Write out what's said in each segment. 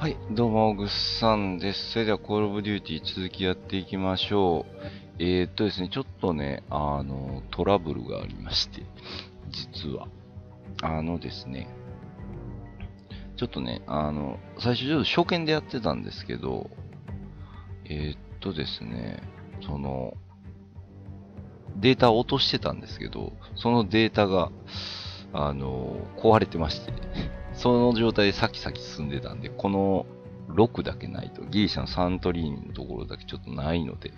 はい、どうも、ぐっさんです。それでは、コールオブデューティー続きやっていきましょう。えー、っとですね、ちょっとね、あの、トラブルがありまして、実は。あのですね、ちょっとね、あの、最初ちょっと初見でやってたんですけど、えー、っとですね、その、データを落としてたんですけど、そのデータが、あの、壊れてまして、その状態で先々進んでたんで、この6だけないと、ギリシャのサントリーニのところだけちょっとないので、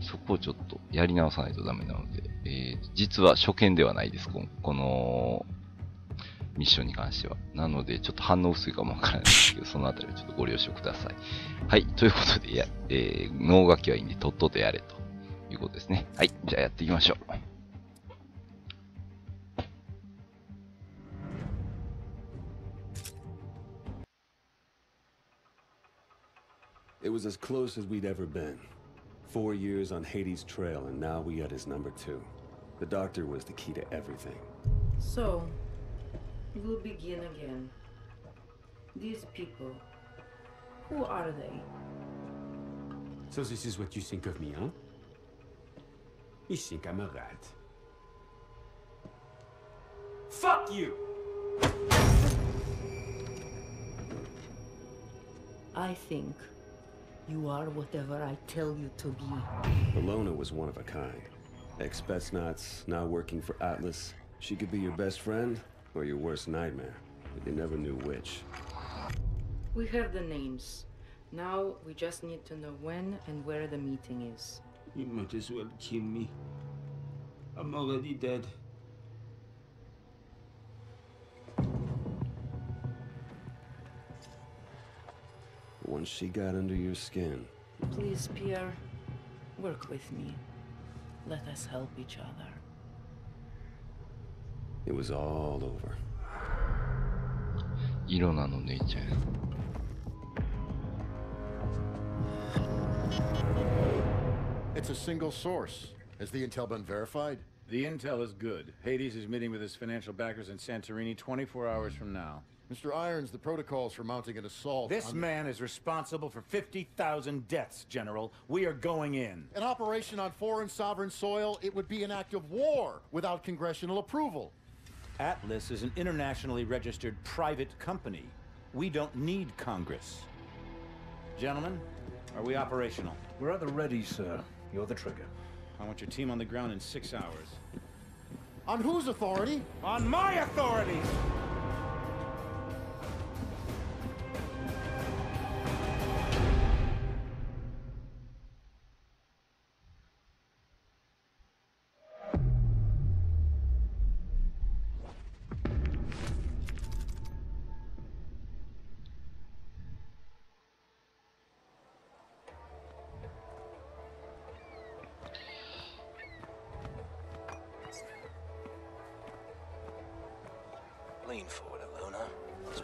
そこをちょっとやり直さないとダメなので、えー実は初見ではないです、このこのミッションに関しては。なので、ちょっと反応薄いかもわからないですけど、そのあたりはちょっとご了承ください。はい、ということで、や、えー、脳書きはいいんで、とっととやれということですね。はい、じゃあやっていきましょう。It was as close as we'd ever been. Four years on Hades' trail, and now we at his number two. The doctor was the key to everything. So, we'll begin again. These people, who are they? So this is what you think of me, huh? You think I'm a rat. Fuck you! I think you are whatever I tell you to be. Ilona was one of a kind. Ex-Spetsnaz, now working for Atlas. She could be your best friend or your worst nightmare. But you never knew which. We have the names. Now we just need to know when and where the meeting is. You might as well kill me. I'm already dead. once she got under your skin. Please, Pierre, work with me. Let us help each other. It was all over. 일어나는 이제. It's a single source. Has the intel been verified? The intel is good. Hades is meeting with his financial backers in Santorini 24 hours from now. Mr. Irons, the protocols for mounting an assault. This on man is responsible for 50,000 deaths, General. We are going in. An operation on foreign sovereign soil, it would be an act of war without congressional approval. Atlas is an internationally registered private company. We don't need Congress. Gentlemen, are we operational? We're at the ready, sir. You're the trigger. I want your team on the ground in six hours. On whose authority? On my authority!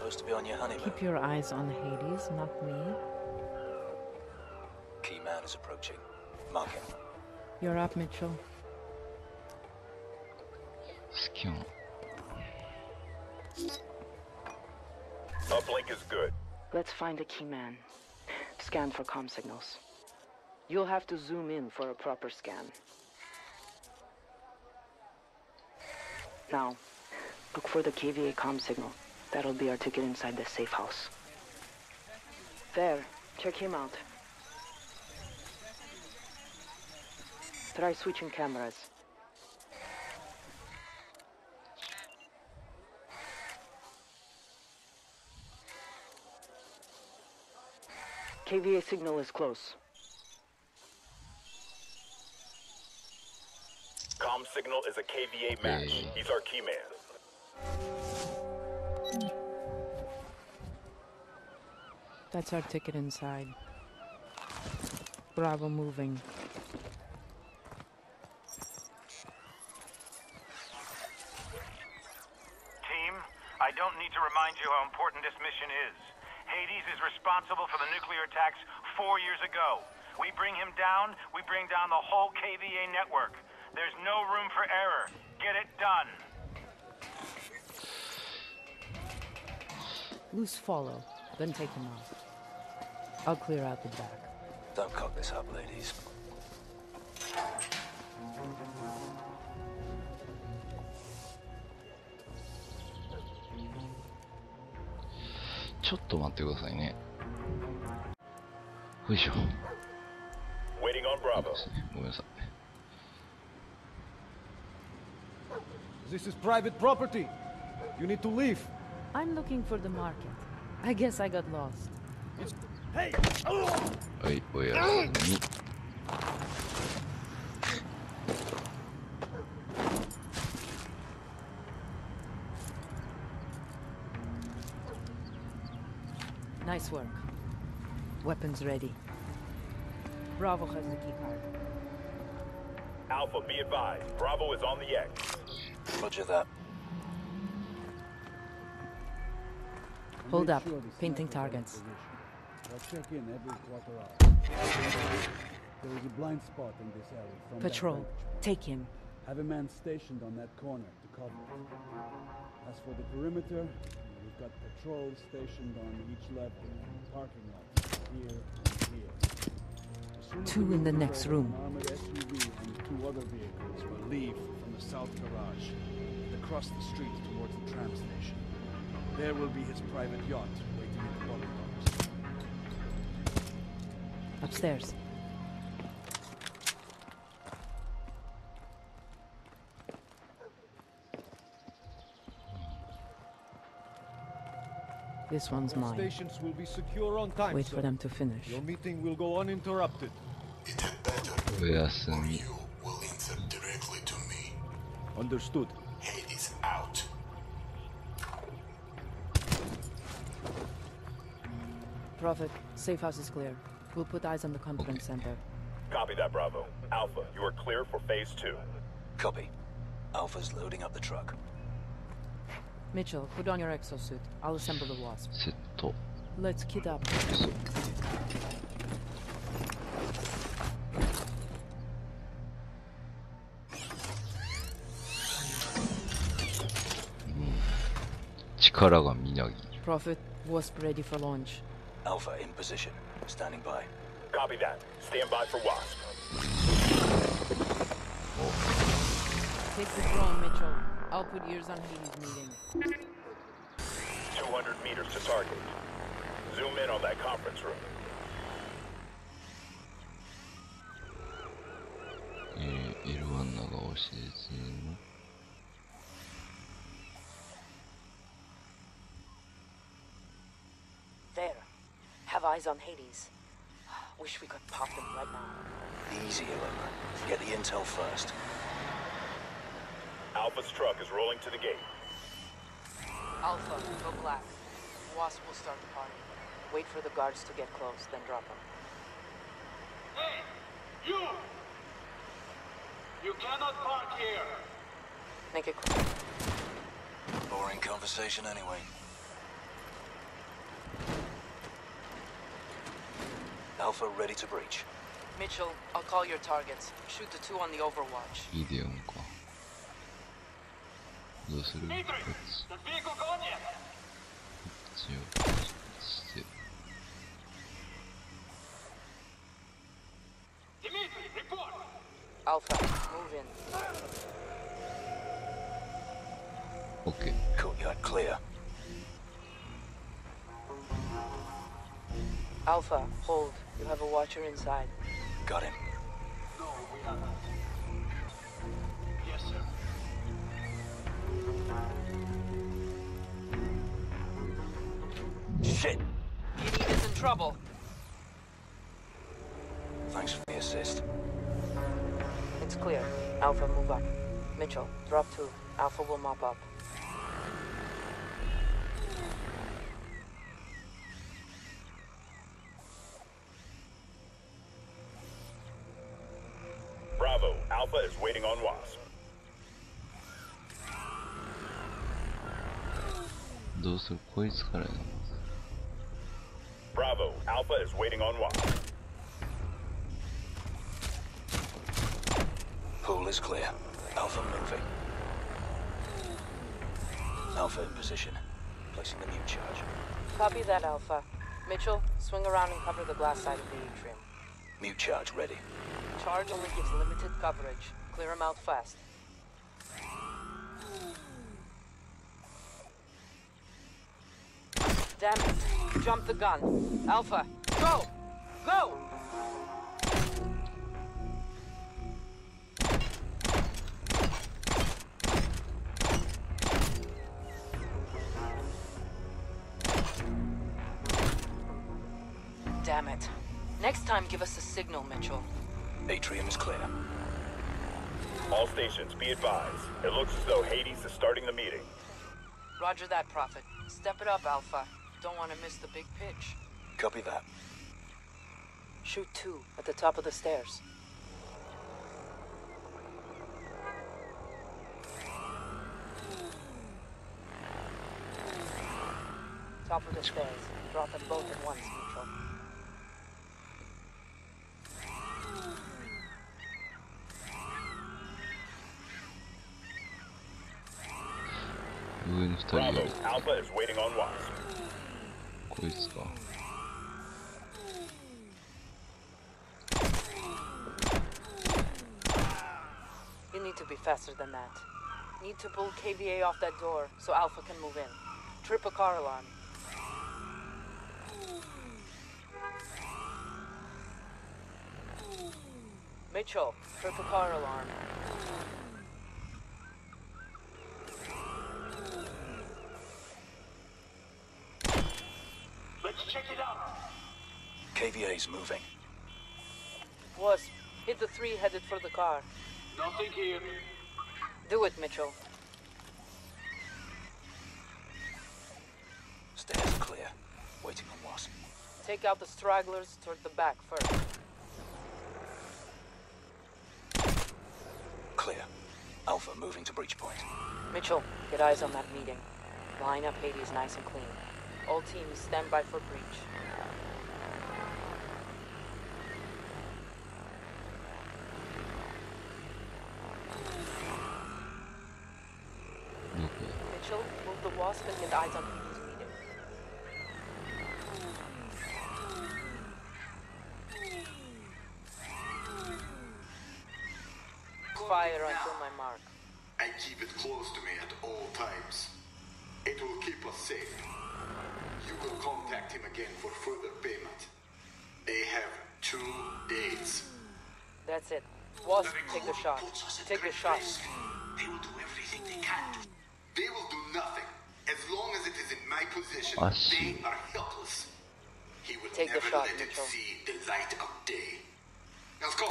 supposed to be on your honeymoon. Keep your eyes on Hades, not me. Key man is approaching. Mark him. You're up, Mitchell. Skill. Uplink is good. Let's find the key man. Scan for com signals. You'll have to zoom in for a proper scan. Now, look for the KVA com signal. That'll be our ticket inside the safe house. There, check him out. Try switching cameras. KVA signal is close. Com signal is a KVA match. He's our key man. That's our ticket inside. Bravo moving. Team, I don't need to remind you how important this mission is. Hades is responsible for the nuclear attacks four years ago. We bring him down, we bring down the whole KVA network. There's no room for error. Get it done. Loose follow. Then take him out. I'll clear out the back. Don't cock this up, ladies. Waiting on Bravo. This is private property. You need to leave. I'm looking for the market. I guess I got lost. It's Ay, voy a. Nice work. Weapons ready. Bravo has the key card. Alpha, be advised. Bravo is on the X. Roger that. Hold up. Painting targets. I'll check in every quarter hour. There is a blind spot in this area from Patrol. Take him. Have a man stationed on that corner to cover it. As for the perimeter, we've got patrols stationed on each level, parking lots, here and here. As soon as Two in the next room. An SUV and two other vehicles will leave from the south garage and across the street towards the tram station. There will be his private yacht Upstairs. This one's mine. Stations will be secure on time. Wait sir. for them to finish. Your meeting will go uninterrupted. It had better. Oh, yes. Or you will answer directly to me. Understood. Hades out. Prophet, safe house is clear. We'll put eyes on the conference center. Copy that, Bravo. Alpha, you are clear for phase two. Copy. Alpha's loading up the truck. Mitchell, put on your exosuit. I'll assemble the wasp. C'est. Let's kid up. Prophet, wasp ready for launch. Alpha in position standing by. Copy that. Stand by for WASP. Take the drone, Mitchell. I'll put ears on Hades' meeting. 200 meters to target. Zoom in on that conference room. Yeah, it won. Have eyes on Hades. Wish we could pop them right now. Easy, Ilona. Get the intel first. Alpha's truck is rolling to the gate. Alpha, go black. Wasp will start the party. Wait for the guards to get close, then drop them. Hey, you! You cannot park here! Make it quick. Boring conversation anyway. Alpha ready to breach. Mitchell, I'll call your targets. Shoot the two on the overwatch. Idę go. Zosry. The vehicle gone yet? Dimitri, report! Alpha, move in. Okay. Courtyard clear. Alpha, hold. You have a watcher inside. Got him. No, we haven't. Yes, sir. Shit! PD is in trouble. Thanks for the assist. It's clear. Alpha, move up. Mitchell, drop two. Alpha will mop up. Bravo, Alpha is waiting on Wasp. どう するこいつからやな。 Bravo, Alpha is waiting on Wasp. Pool is clear. Alpha moving. Alpha in position. Placing the mute charge. Copy that, Alpha. Mitchell, swing around and cover the glass side of the atrium. Mute charge ready. Charge only gives limited coverage. Clear him out fast. Damn it. Jump the gun. Alpha, go! Go! Damn it. Next time, give us a signal, Mitchell. Atrium is clear. All stations, be advised. It looks as though Hades is starting the meeting. Roger that, Prophet. Step it up, Alpha. Don't want to miss the big pitch. Copy that. Shoot two at the top of the stairs. Top of the stairs. Drop them both at once, neutral. Bravo. Alpha is waiting on Wasp. Blutskal. You need to be faster than that. Need to pull KVA off that door so Alpha can move in. Trip a car alarm. Mitchell, trip a car alarm. KVA's moving. Wasp, hit the three headed for the car. Nothing here. Do it, Mitchell. Stairs clear. Waiting on Wasp. Take out the stragglers toward the back first. Clear. Alpha moving to breach point. Mitchell, get eyes on that meeting. Line up Hades nice and clean. All teams stand by for breach. Mitchell, move the wasp and get eyes on Hades meeting. Fire until my mark. I keep it close to me at all times. It will keep us safe. You will contact him again for further payment. They have two days. That's it. Wasp, take the shot. Take the shot. They will do everything they can to... As long as it is in my possession, they are helpless. He will Take never shot, let Mitchell. it see the light of day. Let's go.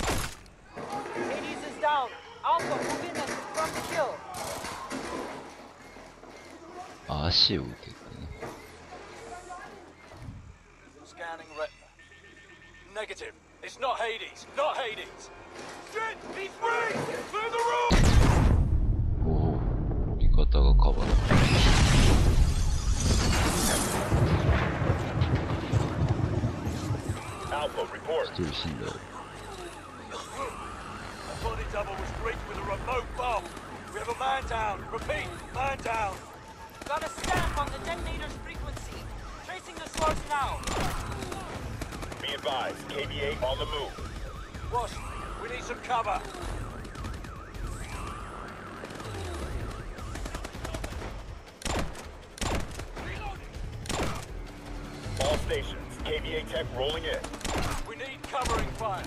Hades is down. Alpha, move in and confront the kill. Ah, shit. Scanning retina. Negative. It's not Hades. Not Hades. Shit! He's free! Clear the room! Oh, you got the cover. Alpha, report. Station though. The body double was great with a remote bomb. We have a man down. Repeat, man down. Got a stamp on the detonator's frequency. Tracing the source now. Be advised, KVA on the move. Wasp, we need some cover. Stations, KVA tech rolling in. We need covering fire.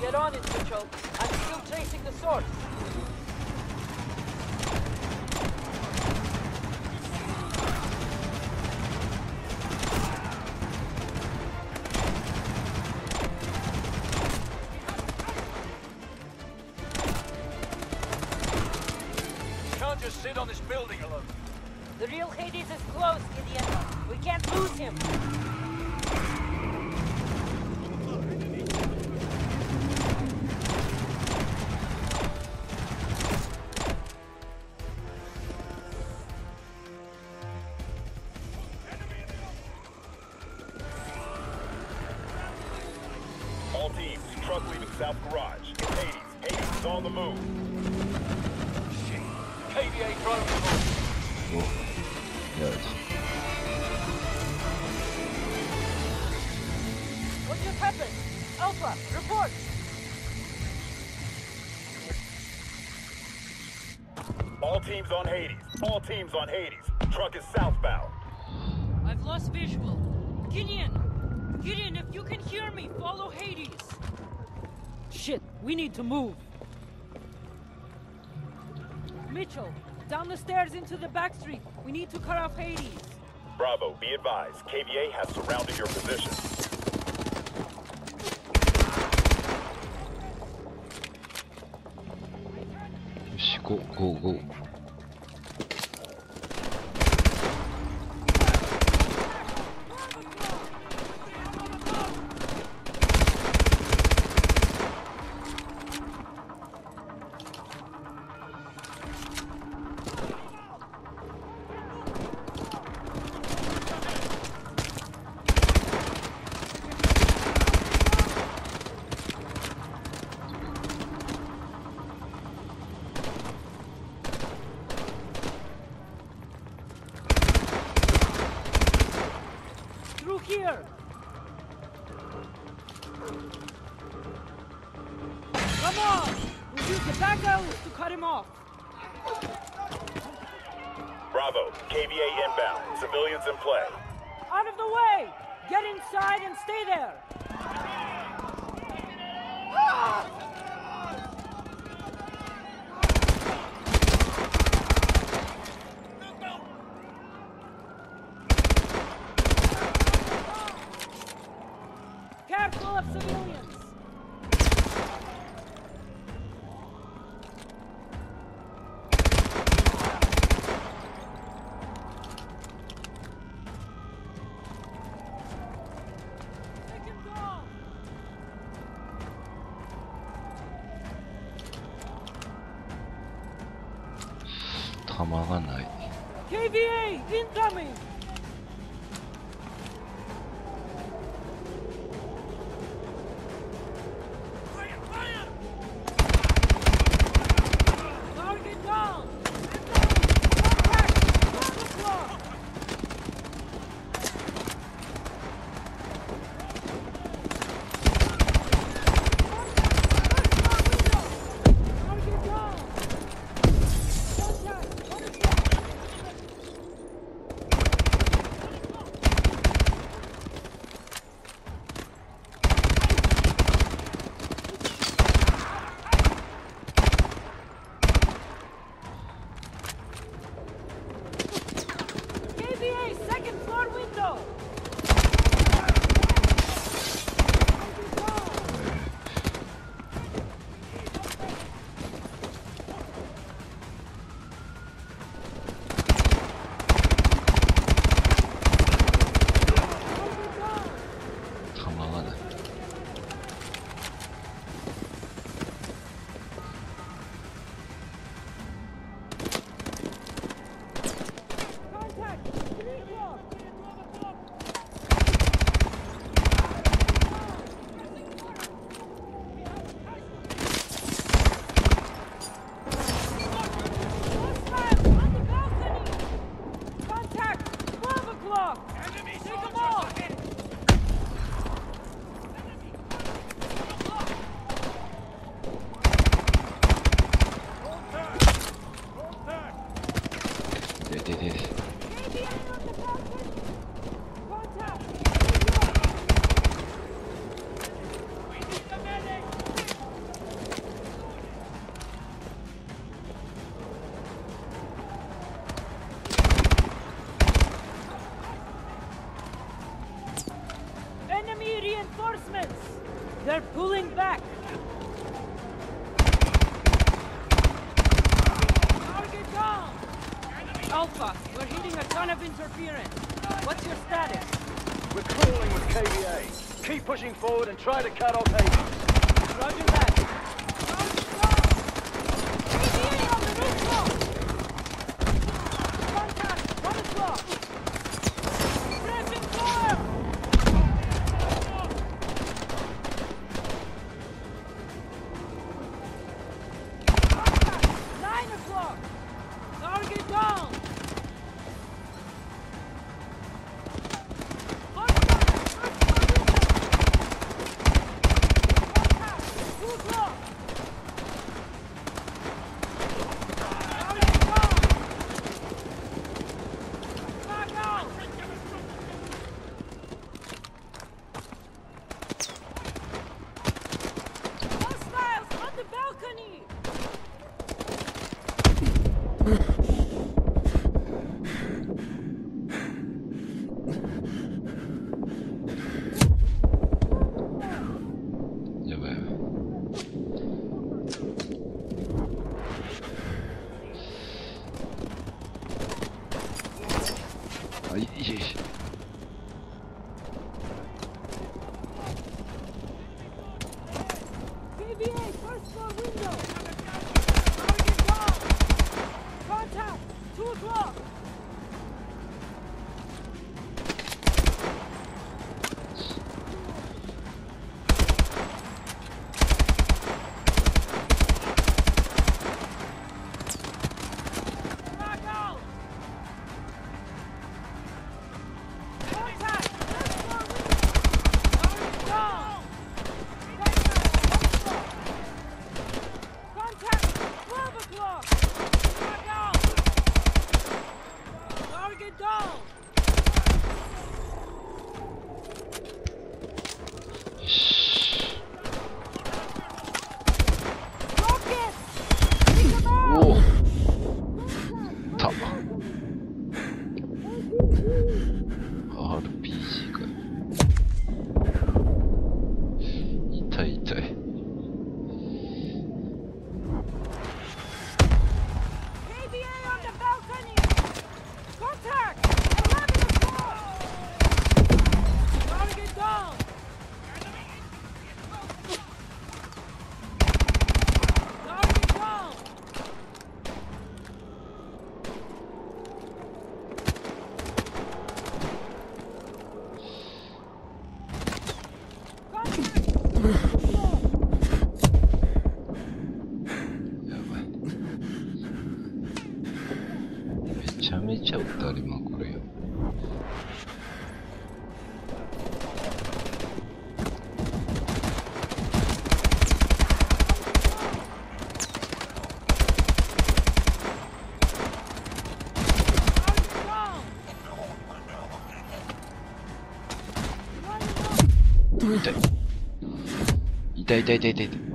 Get on it, Mitchell. I'm still chasing the source. All teams on Hades. All teams on Hades. Truck is southbound. I've lost visual. Gideon! Gideon, if you can hear me, follow Hades! Shit, we need to move. Mitchell, down the stairs into the back street. We need to cut off Hades. Bravo, be advised. KVA has surrounded your position. Go, go, go. Here! Come on! We'll use the back alleys to cut him off. Bravo, KVA inbound. Civilians in play. Out of the way! Get inside and stay there! Careful We're crawling with KVA. Keep pushing forward and try to cut off Hades. Roger that. あ。对。对对对对い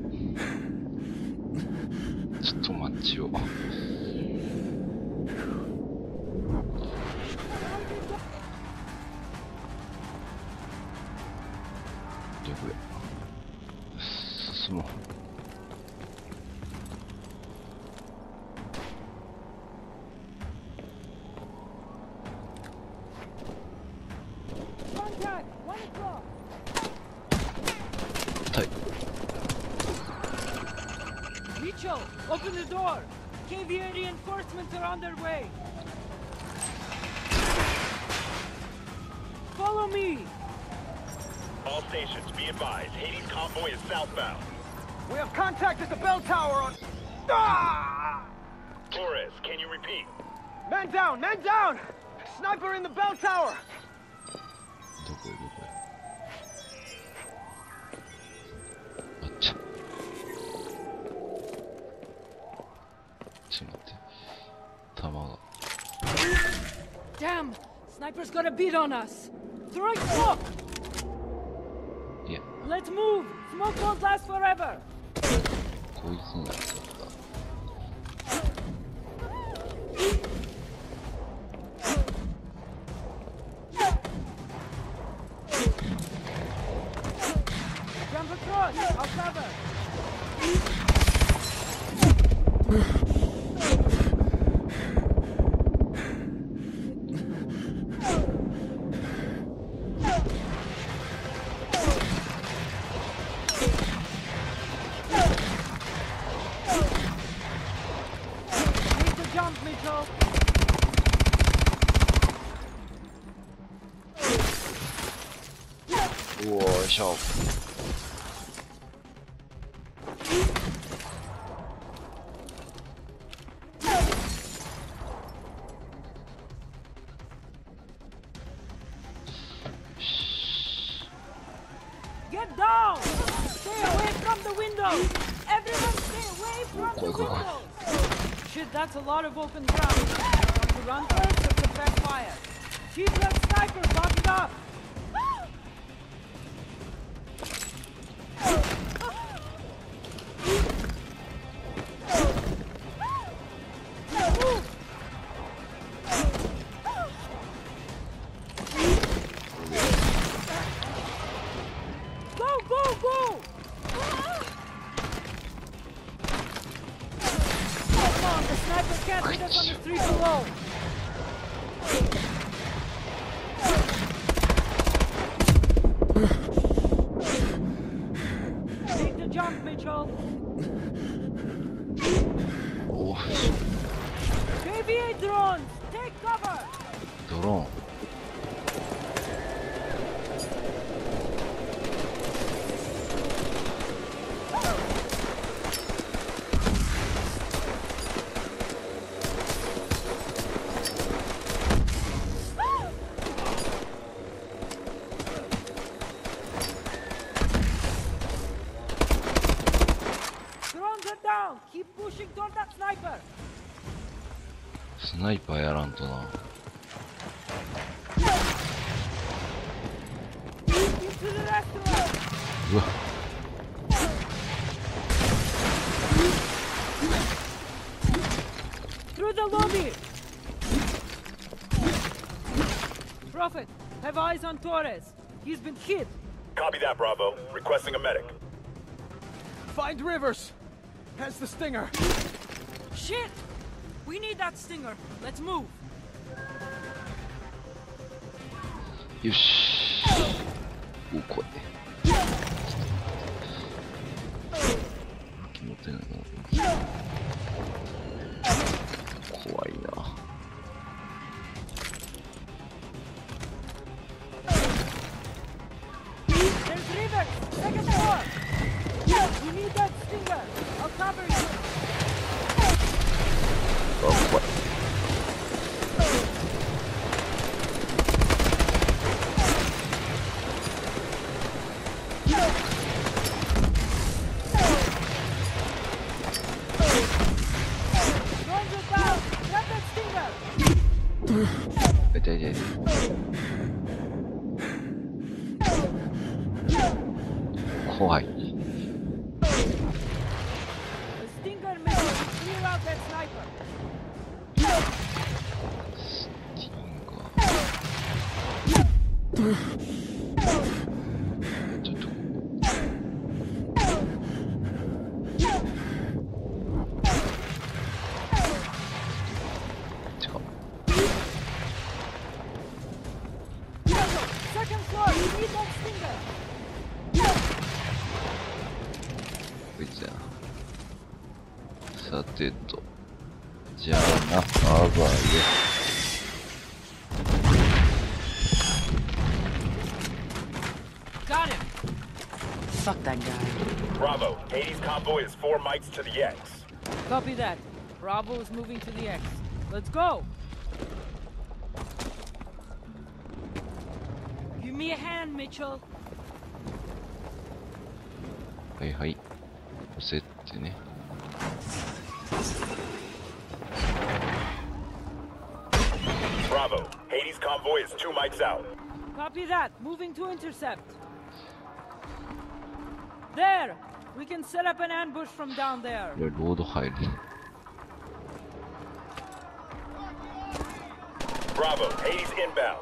Damn! Sniper's got a beat on us! Throwing smoke! Yeah. Let's move! Smoke won't last forever! yourself. Get down! Stay away from the window! Everyone stay away from oh, the window! Shit, that's a lot of open ground. Going to run first or prepare fire? Keep that sniper buttoned up! うわ、Through the lobby. Prophet, have eyes on Torres. He's been hit. Copy that, Bravo. Requesting a medic. Find Rivers. Has the stinger. Shit! We need that stinger. Let's move. よし。お、怖い。武器持ってないな。sbaglio Got him. Fuck that guy. Bravo, Hades convoy is four mics to the X. Copy that. Bravo is moving to the X. Let's go! Give me a hand, Mitchell. Hey, hi. What's it, Jenny? two mics out. Copy that. Moving to intercept. There! We can set up an ambush from down there. They're go to hide. Bravo, Hades inbound.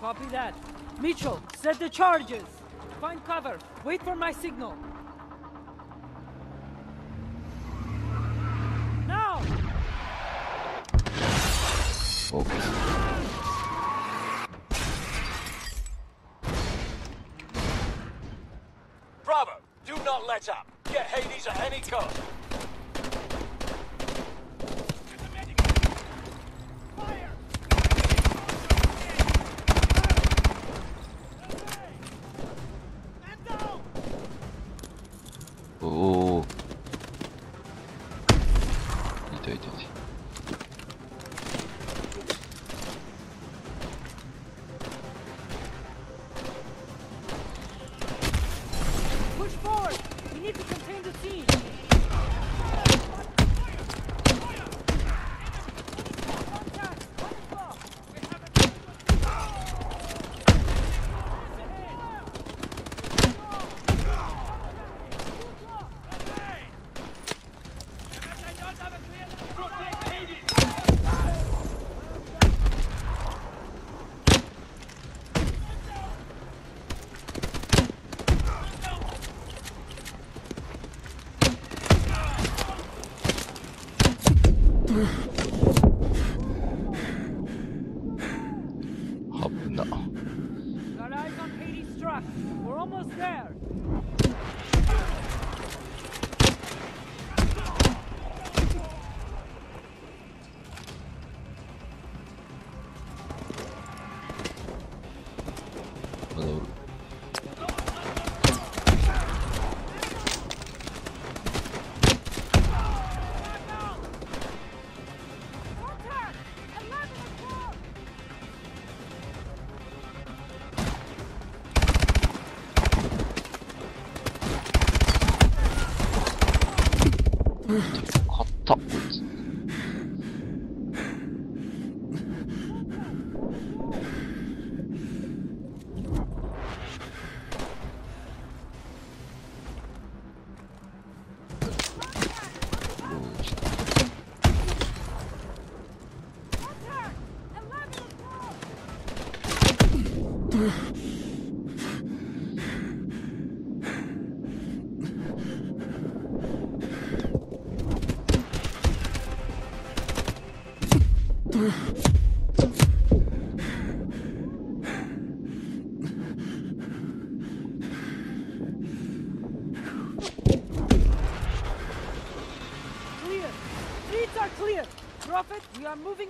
Copy that. Mitchell, set the charges. Find cover. Wait for my signal. Now! Okay. Let up. Get Hades at any cost.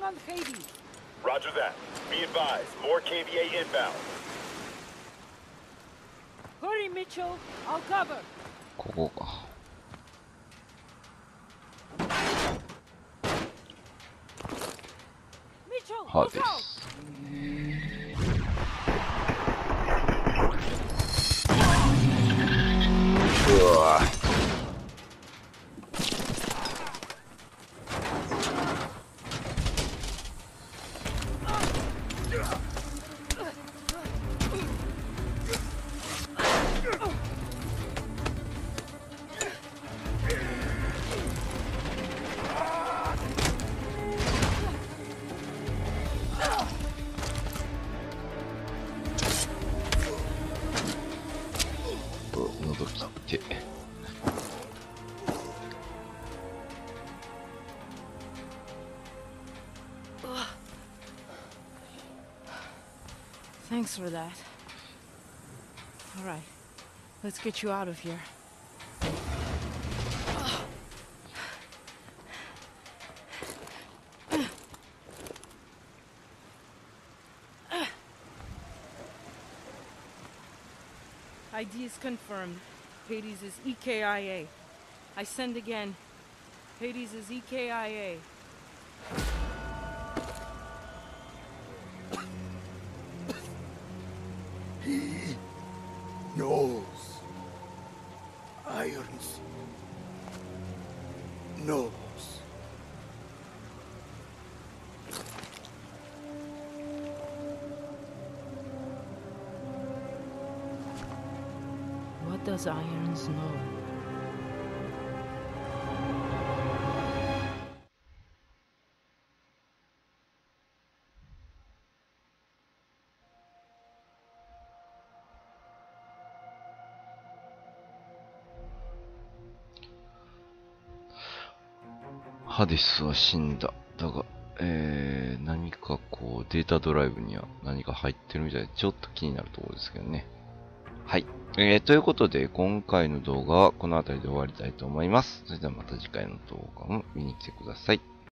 On Hades. Roger that. Be advised, more KVA inbound. Hurry, Mitchell. I'll cover. Thanks for that. All right, let's get you out of here. ID is confirmed. Hades is EKIA. I send again. Hades is EKIA. Knows. Irons knows. What does Irons know?「ハデスは死んだ。だが、えー、何かこう、データドライブには何か入ってるみたいで、ちょっと気になるところですけどね。はい。えー、ということで、今回の動画はこの辺りで終わりたいと思います。それではまた次回の動画も見に来てください。